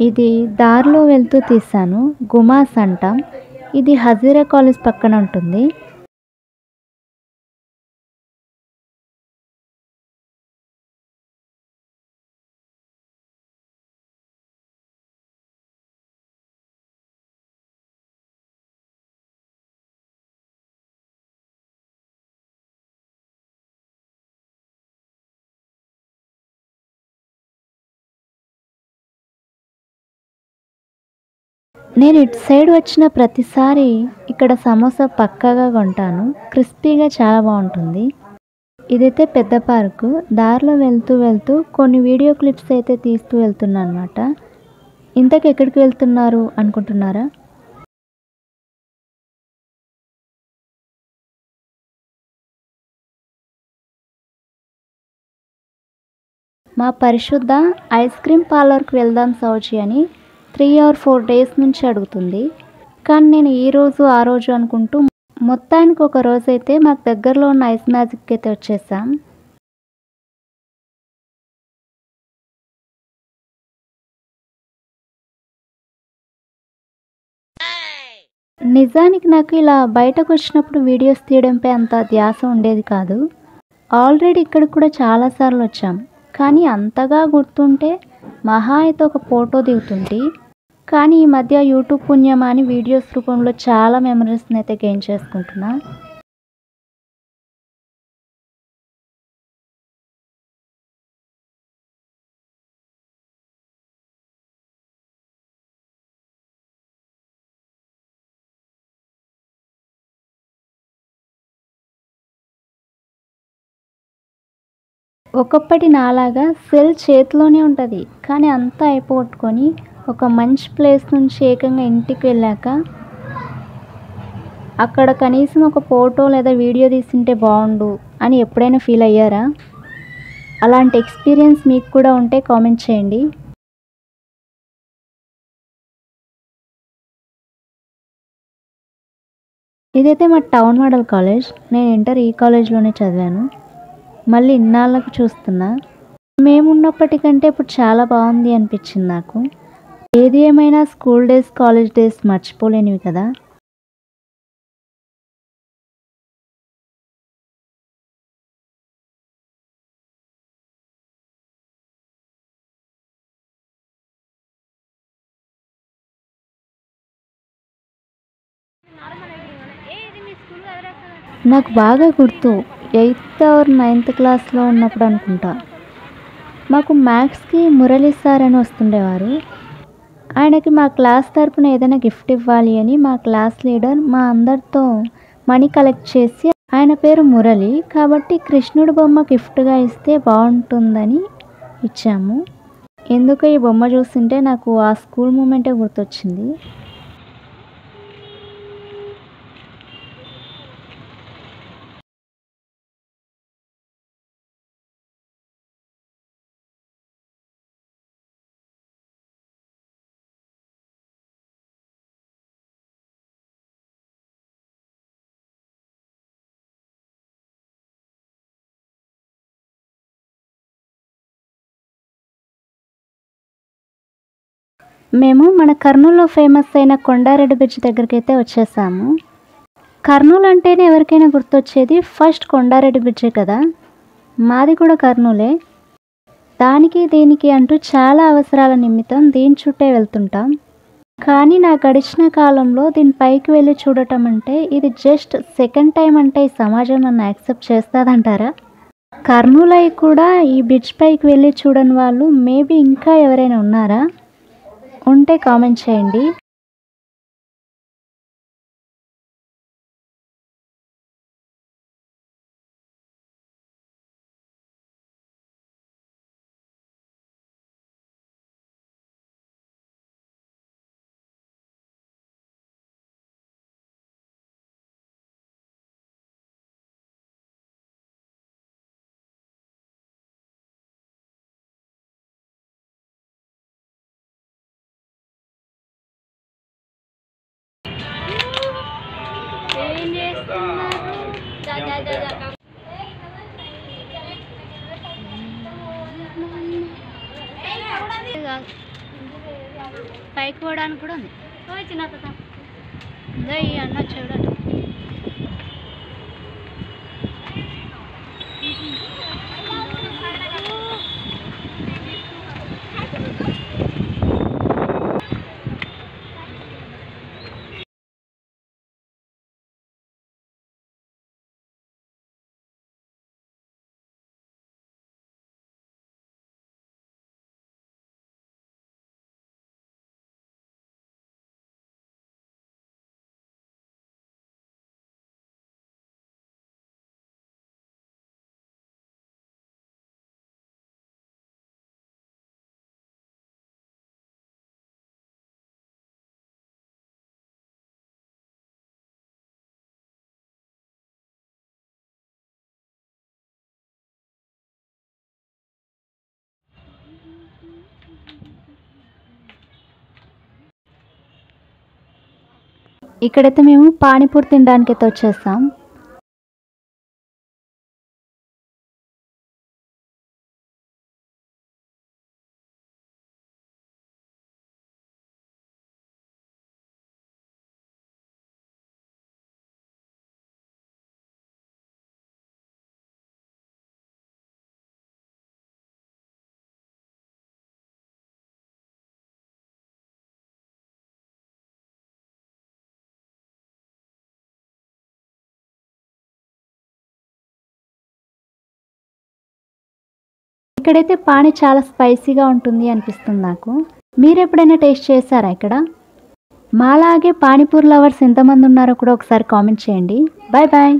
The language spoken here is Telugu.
ఇది దారిలో వెళ్తూ తీశాను గుమాస్ అంటాం. ఇది హజీరా కాలేజ్ పక్కన ఉంటుంది. నేను ఇటు సైడ్ వచ్చిన ప్రతిసారి ఇక్కడ సమోసా పక్కాగా కొంటాను. క్రిస్పీగా చాలా బాగుంటుంది. ఇదైతే పెద్ద పార్కు. దారిలో వెళ్తూ వెళ్తూ కొన్ని వీడియో క్లిప్స్ అయితే తీస్తూ వెళ్తున్నా అనమాట ఇంతకు ఎక్కడికి వెళ్తున్నారు అనుకుంటున్నారా? మా పరిశుద్ధ ఐస్ క్రీమ్ పార్లర్కి వెళ్దాం సౌజీ అని త్రీ ఆర్ ఫోర్ డేస్ నుంచి అడుగుతుంది. కానీ నేను ఈ రోజు ఆ రోజు అనుకుంటూ మొత్తానికి ఒక రోజు అయితే మాకు దగ్గరలో ఉన్న ఐస్ మ్యాజిక్ అయితే వచ్చేసాం. నిజానికి నాకు ఇలా బయటకు వచ్చినప్పుడు వీడియోస్ తీయడంపై అంత ధ్యాస ఉండేది కాదు. ఆల్రెడీ ఇక్కడ కూడా చాలాసార్లు వచ్చాం. కానీ అంతగా గుర్తుంటే మహా అయితే ఒక ఫోటో దిగుతుంది కానీ ఈ మధ్య యూట్యూబ్ పుణ్యమా అని వీడియోస్ రూపంలో చాలా మెమరీస్ని అయితే గెయిన్ చేసుకుంటున్నా. ఒకప్పటి నాలాగా సెల్ చేతిలోనే ఉంటుంది. కానీ అంతా అయిపోగొట్టుకొని ఒక మంచి ప్లేస్ నుంచి ఏకంగా ఇంటికి వెళ్ళాక అక్కడ కనీసం ఒక ఫోటో లేదా వీడియో తీసుంటే బాగుండు అని ఎప్పుడైనా ఫీల్ అయ్యారా? అలాంటి ఎక్స్పీరియన్స్ మీకు కూడా ఉంటే కామెంట్ చేయండి. ఇదైతే మా టౌన్ మోడల్ కాలేజ్. నేను ఇంటర్ ఈ కాలేజ్లోనే చదివాను. మళ్ళీ ఇన్నాళ్ళకు చూస్తున్నా. మేమున్నప్పటికంటే ఇప్పుడు చాలా బాగుంది అనిపించింది నాకు. ఏది ఏమైనా స్కూల్ డేస్ కాలేజ్ డేస్ మర్చిపోలేనివి కదా. నాకు బాగా గుర్తు. ఎయిత్ ఆర్ నైన్త్ క్లాస్లో ఉన్నప్పుడు అనుకుంటా. మాకు మ్యాథ్స్కి మురళి సార్ అని వస్తుండేవారు. ఆయనకి మా క్లాస్ తరపున ఏదైనా గిఫ్ట్ ఇవ్వాలి అని మా క్లాస్ లీడర్ మా అందరితో మనీ కలెక్ట్ చేసి ఆయన పేరు మురళి కాబట్టి కృష్ణుడి బొమ్మ గిఫ్ట్గా ఇస్తే బాగుంటుందని ఇచ్చాము. ఎందుకు ఈ బొమ్మ చూస్తుంటే నాకు ఆ స్కూల్ మూమెంటే గుర్తొచ్చింది. మేము మన కర్నూలులో ఫేమస్ అయిన కొండారెడ్డి బ్రిడ్జ్ దగ్గరికి అయితే వచ్చేసాము. కర్నూలు అంటేనే ఎవరికైనా గుర్తొచ్చేది ఫస్ట్ కొండారెడ్డి బ్రిడ్జే కదా? మాది కూడా కర్నూలే. దానికి దీనికి అంటూ చాలా అవసరాల నిమిత్తం దీని చుట్టే వెళ్తుంటాం. కానీ నా గడిచిన కాలంలో దీని పైకి వెళ్ళి చూడటం అంటే ఇది జస్ట్ సెకండ్ టైం అంటే ఈ సమాజం నన్ను యాక్సెప్ట్ చేస్తుందంటారా? కర్నూలు అయి కూడా ఈ బ్రిడ్జ్ పైకి వెళ్ళి చూడని వాళ్ళు మేబీ ఇంకా ఎవరైనా ఉన్నారా? ఉంటే కామెంట్ చేయండి. పైకి పోవడానికి కూడా ఉంది. చిన్న ఈ అన్న చూడండి ఇక్కడైతే మేము పానీపూరి తినడానికి అయితే వచ్చేస్తాం ఇక్కడైతే పానీ చాలా స్పైసీగా ఉంటుంది అనిపిస్తుంది నాకు. మీరు ఎప్పుడైనా టేస్ట్ చేశారా ఇక్కడ? మాలాగే పానీపూరి లవర్స్ ఎంతమంది ఉన్నారో కూడా ఒకసారి కామెంట్ చేయండి. Bye bye